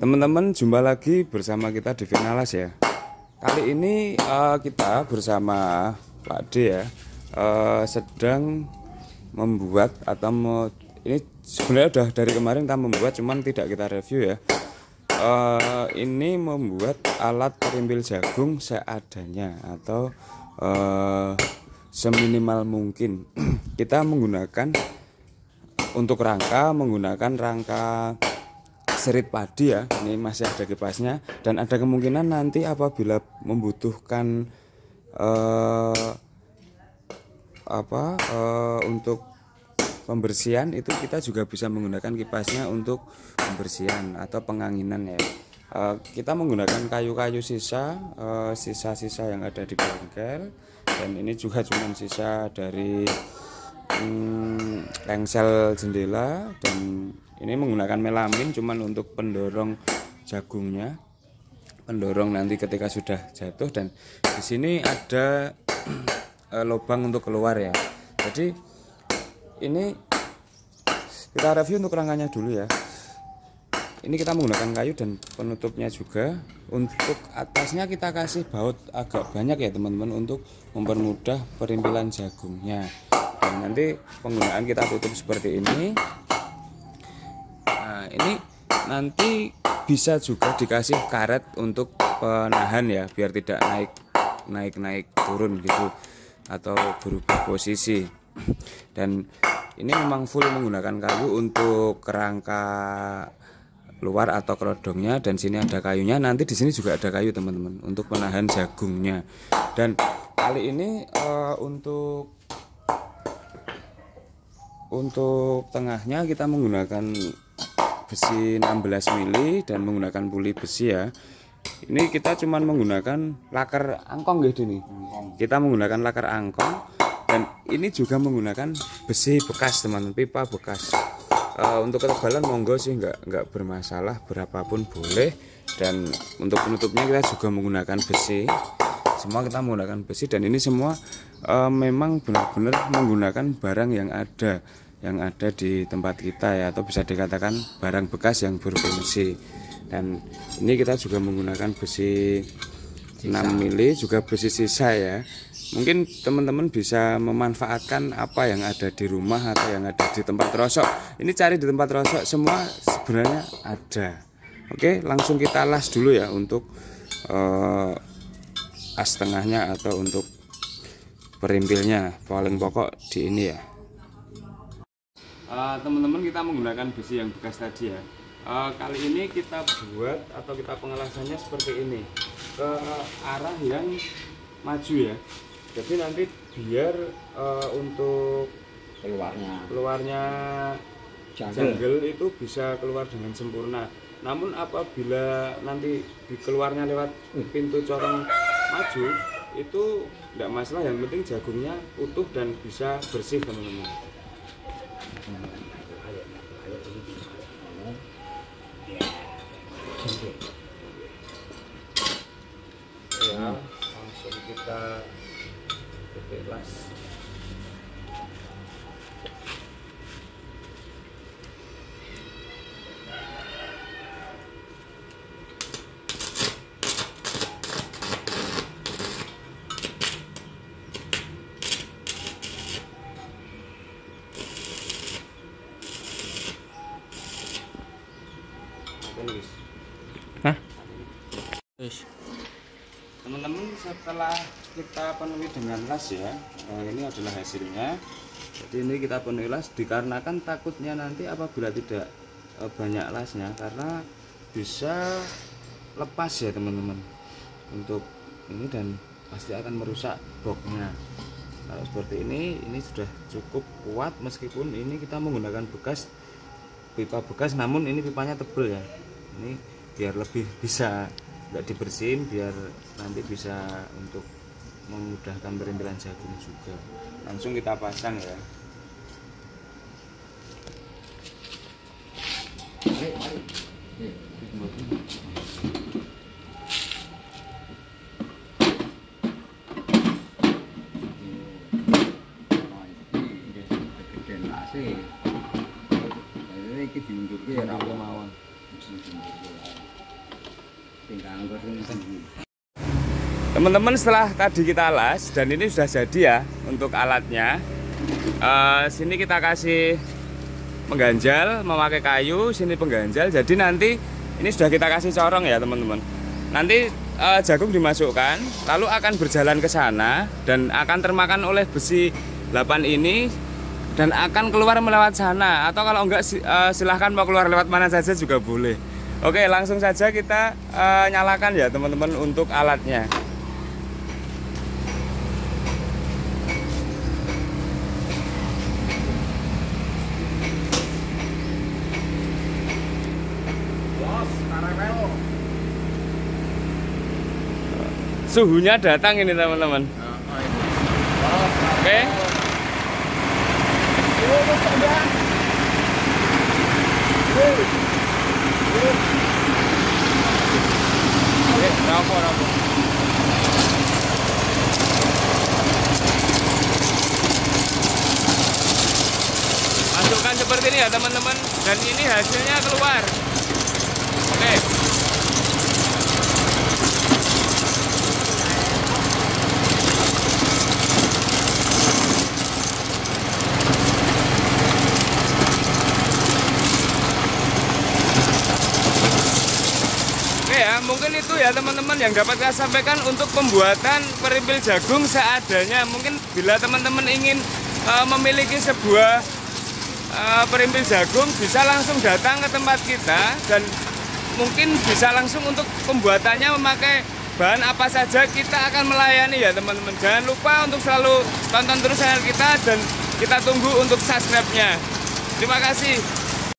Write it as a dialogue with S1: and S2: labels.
S1: Teman-teman jumpa lagi bersama kita di Finalas ya. Kali ini uh, kita bersama Pak D ya uh, sedang membuat atau mau ini sebenarnya udah dari kemarin kita membuat cuman tidak kita review ya. Uh, ini membuat alat perimbil jagung seadanya atau uh, seminimal mungkin. kita menggunakan untuk rangka menggunakan rangka serit padi ya ini masih ada kipasnya. Dan ada kemungkinan nanti apabila membutuhkan uh, apa uh, untuk pembersihan itu kita juga bisa menggunakan kipasnya untuk pembersihan atau penganginan ya. Uh, kita menggunakan kayu-kayu sisa sisa-sisa uh, yang ada di bengkel. Dan ini juga cuma sisa dari hmm, lengsel jendela dan ini menggunakan melamin cuman untuk pendorong jagungnya pendorong nanti ketika sudah jatuh. Dan di sini ada e, lubang untuk keluar ya. Jadi ini kita review untuk rangkanya dulu ya. Ini kita menggunakan kayu dan penutupnya juga. Untuk atasnya kita kasih baut agak banyak ya teman-teman untuk mempermudah perimpilan jagungnya. Dan nanti penggunaan kita tutup seperti ini ini nanti bisa juga dikasih karet untuk penahan ya biar tidak naik naik naik turun gitu atau berubah posisi. Dan ini memang full menggunakan kayu untuk kerangka luar atau kerodongnya dan sini ada kayunya. Nanti di sini juga ada kayu teman-teman untuk menahan jagungnya. Dan kali ini uh, untuk untuk tengahnya kita menggunakan besi 16 mili dan menggunakan puli besi ya. Ini kita cuman menggunakan lakar angkong gitu nih kita menggunakan lakar angkong dan ini juga menggunakan besi bekas teman pipa bekas. Uh, untuk ketebalan monggo sih nggak nggak bermasalah berapapun boleh. Dan untuk penutupnya kita juga menggunakan besi. Semua kita menggunakan besi dan ini semua uh, memang benar-benar menggunakan barang yang ada yang ada di tempat kita ya atau bisa dikatakan barang bekas yang berfungsi. Dan ini kita juga menggunakan besi sisa. 6 mili juga besi sisa ya. Mungkin teman-teman bisa memanfaatkan apa yang ada di rumah atau yang ada di tempat rosok. Ini cari di tempat rosok semua sebenarnya ada. Oke langsung kita las dulu ya untuk uh, as tengahnya atau untuk perimpilnya paling pokok di ini ya. Eh, teman-teman uh, kita menggunakan besi yang bekas tadi ya. Uh, kali ini kita buat atau kita pengelasannya seperti ini. Ke arah yang maju ya. Jadi nanti biar uh, untuk
S2: keluarnya.
S1: keluarnya jungle itu bisa keluar dengan sempurna. Namun apabila nanti keluarnya lewat pintu corong maju itu tidak masalah. Yang penting jagungnya utuh dan bisa bersih teman-teman ya langsung kita ketik las Hah? Teman-teman setelah kita penuhi dengan las ya, nah ini adalah hasilnya. Jadi ini kita penuhi las dikarenakan takutnya nanti apabila tidak eh, banyak lasnya karena bisa lepas ya teman-teman untuk ini dan pasti akan merusak boxnya kalau seperti ini ini sudah cukup kuat meskipun ini kita menggunakan bekas pipa bekas namun ini pipanya tebel ya ini biar lebih bisa nggak dibersihin biar nanti bisa untuk memudahkan perimpilan jagung juga. Langsung kita pasang ya Teman-teman setelah tadi kita alas dan ini sudah jadi ya untuk alatnya. Uh, sini kita kasih pengganjal memakai kayu, sini pengganjal. Jadi nanti ini sudah kita kasih corong ya teman-teman. Nanti uh, jagung dimasukkan, lalu akan berjalan ke sana dan akan termakan oleh besi 8 ini dan akan keluar melewat sana atau kalau enggak uh, silahkan mau keluar lewat mana saja juga boleh. Oke, langsung saja kita uh, nyalakan ya teman-teman untuk alatnya. suhunya datang ini teman-teman oke okay. Masukkan seperti ini ya teman-teman. Dan ini hasilnya keluar Oke mungkin itu ya teman-teman yang dapat saya sampaikan untuk pembuatan perimpil jagung seadanya. Mungkin bila teman-teman ingin uh, memiliki sebuah uh, perimpil jagung bisa langsung datang ke tempat kita dan mungkin bisa langsung untuk pembuatannya memakai bahan apa saja kita akan melayani ya teman-teman. Jangan lupa untuk selalu tonton terus channel kita dan kita tunggu untuk subscribe nya terima kasih